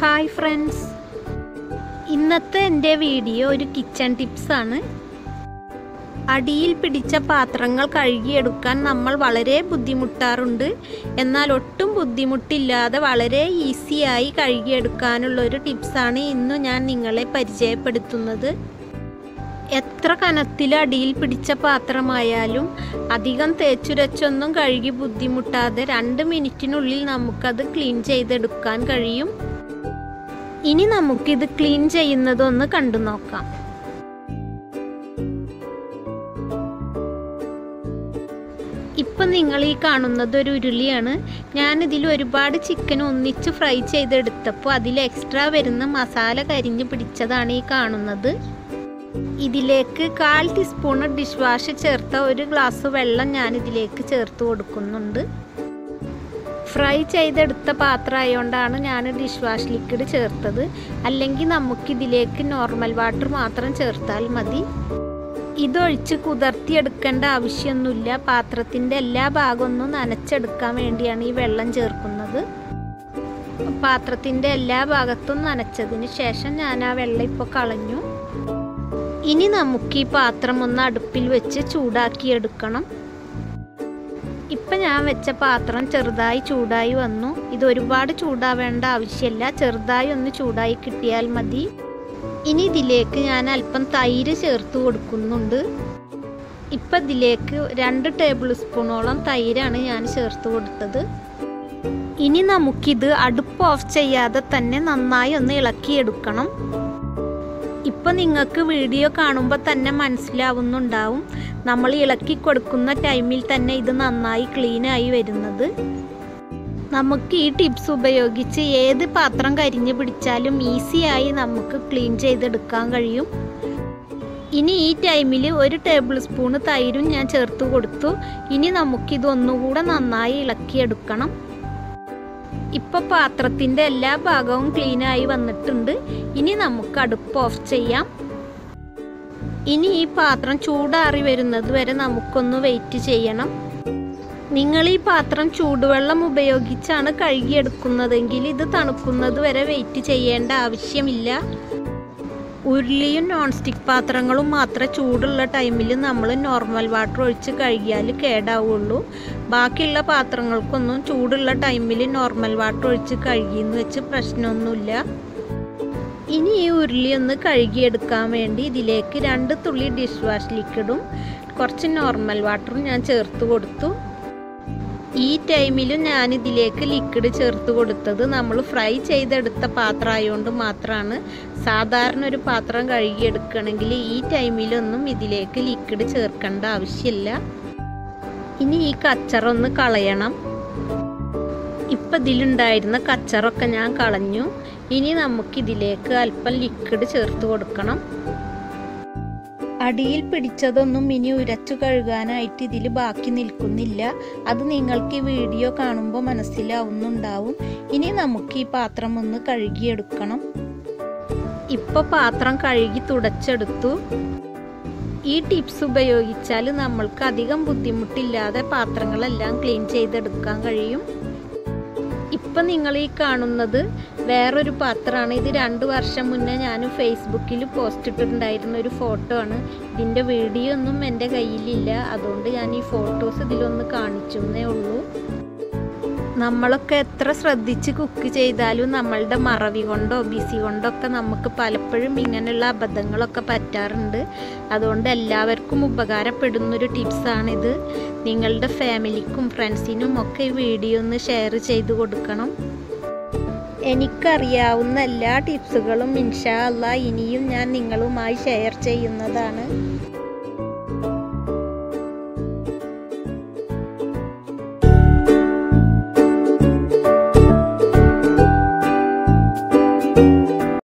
Hi friends ഇന്നത്തെ എന്റെ video ഒരു കിച്ചൺ ടിപ്സാണ് അടിയിൽ പിടിച്ച പാത്രങ്ങൾ കഴുകിയെടുക്കാൻ നമ്മൾ വളരെ ബുദ്ധിമുട്ടാറുണ്ട്. എന്നാൽ ഒട്ടും ബുദ്ധിമുട്ടില്ലാതെ വളരെ ഈസിയായി കഴുകിയെടുക്കാനുള്ള ഒരു ടിപ്സാണ് ഇന്ന് ഞാൻ നിങ്ങളെ പരിചയപ്പെടുത്തുന്നത്. എത്ര കനത്തിൽ അടിയിൽ പിടിച്ച പാത്രമായാലും അധികം തേച്ചുരച്ചൊന്നും കഴുകി ബുദ്ധിമുട്ടാതെ രണ്ട് മിനിറ്റിനുള്ളിൽ നമുക്കത് ക്ലീൻ ചെയ്തെടുക്കാൻ കഴിയും. ഇനി നമുക്കിത് ക്ലീൻ ചെയ്യുന്നതൊന്ന് കണ്ടു നോക്കാം. ഇപ്പം നിങ്ങൾ ഈ കാണുന്നത് ഒരു ഉരുളിയാണ്. ഞാനിതിൽ ഒരുപാട് ചിക്കൻ ഒന്നിച്ച് ഫ്രൈ ചെയ്തെടുത്തപ്പോൾ അതിൽ എക്സ്ട്രാ വരുന്ന മസാല കരിഞ്ഞ് പിടിച്ചതാണ് ഈ കാണുന്നത്. ഇതിലേക്ക് കാൽ ടീസ്പൂൺ ഡിഷ് വാഷ് ചേർത്ത ഒരു ഗ്ലാസ് വെള്ളം ഞാനിതിലേക്ക് ചേർത്ത് കൊടുക്കുന്നുണ്ട്. ഫ്രൈ ചെയ്തെടുത്ത പാത്രമായതുകൊണ്ടാണ് ഞാൻ ഡിഷ് വാഷ് ലിക്വിഡ് ചേർത്തത്. അല്ലെങ്കിൽ നമുക്കിതിലേക്ക് നോർമൽ വാട്ടർ മാത്രം ചേർത്താൽ മതി. ഇതൊഴിച്ച് കുതിർത്തിയെടുക്കേണ്ട ആവശ്യമൊന്നുമില്ല. പാത്രത്തിന്റെ എല്ലാ ഭാഗമൊന്നും നനച്ചെടുക്കാൻ വേണ്ടിയാണ് ഈ വെള്ളം ചേർക്കുന്നത്. പാത്രത്തിന്റെ എല്ലാ ഭാഗത്തും നനച്ചതിന് ശേഷം ഞാൻ ആ വെള്ളം ഇപ്പോൾ കളഞ്ഞു. ഇനി നമുക്ക് ഈ പാത്രം ഒന്ന് അടുപ്പിൽ വെച്ച് ചൂടാക്കിയെടുക്കണം. ഇപ്പം ഞാൻ വെച്ച പാത്രം ചെറുതായി ചൂടായി വന്നു. ഇത് ഒരുപാട് ചൂടാവേണ്ട ആവശ്യമില്ല. ചെറുതായി ഒന്ന് ചൂടായി കിട്ടിയാൽ മതി. ഇനി ഇതിലേക്ക് ഞാൻ അല്പം തൈര് ചേർത്ത് കൊടുക്കുന്നുണ്ട്. ഇപ്പം ഇതിലേക്ക് രണ്ട് ടേബിൾ സ്പൂണോളം തൈരാണ് ഞാൻ ചേർത്ത് കൊടുത്തത്. ഇനി നമുക്കിത് അടുപ്പ് ഓഫ് ചെയ്യാതെ തന്നെ നന്നായി ഒന്ന് ഇളക്കിയെടുക്കണം. ഇപ്പം നിങ്ങൾക്ക് വീഡിയോ കാണുമ്പോൾ തന്നെ മനസ്സിലാവുന്നുണ്ടാവും. നമ്മൾ ഇളക്കി കൊടുക്കുന്ന ടൈമിൽ തന്നെ ഇത് നന്നായി ക്ലീനായി വരുന്നത്. നമുക്ക് ഈ ടിപ്സ് ഉപയോഗിച്ച് ഏത് പാത്രം കരിഞ്ഞു പിടിച്ചാലും ഈസിയായി നമുക്ക് ക്ലീൻ ചെയ്തെടുക്കാൻ കഴിയും. ഇനി ഈ ടൈമിൽ ഒരു ടേബിൾ സ്പൂണ് തൈരും ഞാൻ ചേർത്ത് കൊടുത്തു. ഇനി നമുക്കിതൊന്നുകൂടെ നന്നായി ഇളക്കിയെടുക്കണം. ഇപ്പം പാത്രത്തിന്റെ എല്ലാ ഭാഗവും ക്ലീനായി വന്നിട്ടുണ്ട്. ഇനി നമുക്ക് അടുപ്പ് ഓഫ് ചെയ്യാം. ഇനി ഈ പാത്രം ചൂടാറി വരുന്നത് വരെ നമുക്കൊന്ന് വെയിറ്റ് ചെയ്യണം. നിങ്ങൾ ഈ പാത്രം ചൂടുവെള്ളം ഉപയോഗിച്ചാണ് കഴുകിയെടുക്കുന്നതെങ്കിൽ ഇത് തണുക്കുന്നത് വരെ വെയിറ്റ് ചെയ്യേണ്ട ആവശ്യമില്ല. ഉരുളിയും നോൺ സ്റ്റിക്ക് പാത്രങ്ങളും മാത്രമേ ചൂടുള്ള ടൈമിൽ നമ്മൾ നോർമൽ വാട്ടർ ഒഴിച്ച് കഴുകിയാൽ കേടാവുള്ളൂ. ബാക്കിയുള്ള പാത്രങ്ങൾക്കൊന്നും ചൂടുള്ള ടൈമിൽ നോർമൽ വാട്ടർ ഒഴിച്ച് കഴുകിയെന്ന് വെച്ച് പ്രശ്നമൊന്നുമില്ല. ഇനി ഈ ഉരുളി ഒന്ന് കഴുകിയെടുക്കാൻ വേണ്ടി ഇതിലേക്ക് രണ്ട് തുള്ളി ഡിഷ് വാഷ് ലിക്വിഡും കുറച്ച് നോർമൽ വാട്ടറും ഞാൻ ചേർത്ത് കൊടുത്തു. ഈ ടൈമിലും ഞാൻ ഇതിലേക്ക് ലിക്വിഡ് ചേർത്ത് കൊടുത്തത് നമ്മൾ ഫ്രൈ ചെയ്തെടുത്ത പാത്രം ആയതുകൊണ്ട് മാത്രമാണ് സാധാരണ ഒരു പാത്രം കഴുകിയെടുക്കണമെങ്കിൽ ഈ ടൈമിലൊന്നും ഇതിലേക്ക് ലിക്വിഡ് ചേർക്കേണ്ട ആവശ്യമില്ല ഇനി ഈ കച്ചറൊന്ന് കളയണം. ഇപ്പം ഇതിലുണ്ടായിരുന്ന കച്ചറൊക്കെ ഞാൻ കളഞ്ഞു. ഇനി നമുക്കിതിലേക്ക് അല്പം ലിക്വിഡ് ചേർത്ത് കൊടുക്കണം. അടിയിൽ പിടിച്ചതൊന്നും ഇനി ഉരച്ചു കഴുകാനായിട്ട് ഇതിൽ ബാക്കി നിൽക്കുന്നില്ല. അത് നിങ്ങൾക്ക് ഈ വീഡിയോ കാണുമ്പോൾ മനസ്സിലാവുന്നുണ്ടാവും. ഇനി നമുക്ക് ഈ പാത്രം ഒന്ന് കഴുകിയെടുക്കണം. ഇപ്പോൾ പാത്രം കഴുകി തുടച്ചെടുത്തു. ഈ ടിപ്സ് ഉപയോഗിച്ചാൽ നമ്മൾക്ക് അധികം ബുദ്ധിമുട്ടില്ലാതെ പാത്രങ്ങളെല്ലാം ക്ലീൻ ചെയ്തെടുക്കാൻ കഴിയും. ഇപ്പം നിങ്ങൾ ഈ കാണുന്നത് വേറൊരു പാത്രമാണ്. ഇത് രണ്ട് വർഷം മുന്നേ ഞാൻ ഫേസ്ബുക്കിൽ പോസ്റ്റ് ഇട്ടിട്ടുണ്ടായിരുന്ന ഒരു ഫോട്ടോ ആണ്. ഇതിന്റെ വീഡിയോ ഒന്നും എന്റെ കയ്യിലില്ല. അതുകൊണ്ട് ഞാൻ ഈ ഫോട്ടോസ് ഇതിലൊന്ന് കാണിച്ചു എന്നേ ഉള്ളൂ. നമ്മളൊക്കെ എത്ര ശ്രദ്ധിച്ച് കുക്ക് ചെയ്താലും നമ്മളുടെ മറവി കൊണ്ടോ ബിസി കൊണ്ടോ ഒക്കെ നമുക്ക് പലപ്പോഴും ഇങ്ങനെയുള്ള അബദ്ധങ്ങളൊക്കെ പറ്റാറുണ്ട്. അതുകൊണ്ട് എല്ലാവർക്കും ഉപകാരപ്പെടുന്നൊരു ടിപ്സാണിത് നിങ്ങളുടെ ഫാമിലിക്കും ഫ്രണ്ട്സിനും ഒക്കെ ഈ വീഡിയോ ഒന്ന് ഷെയർ ചെയ്ത് കൊടുക്കണം. എനിക്കറിയാവുന്ന എല്ലാ ടിപ്സുകളും ഇൻഷാ അല്ല ഇനിയും ഞാൻ നിങ്ങളുമായി ഷെയർ ചെയ്യുന്നതാണ്.